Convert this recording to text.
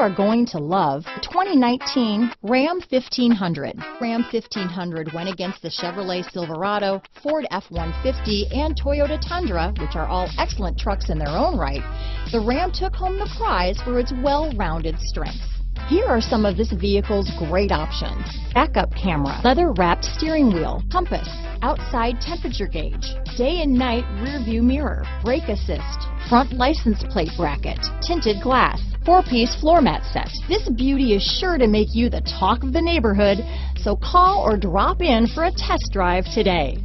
are going to love the 2019 Ram 1500. Ram 1500 went against the Chevrolet Silverado, Ford F-150, and Toyota Tundra, which are all excellent trucks in their own right. The Ram took home the prize for its well-rounded strengths. Here are some of this vehicle's great options. Backup camera, leather wrapped steering wheel, compass, outside temperature gauge, day and night rear view mirror, brake assist, front license plate bracket, tinted glass, four-piece floor mat set. This beauty is sure to make you the talk of the neighborhood, so call or drop in for a test drive today.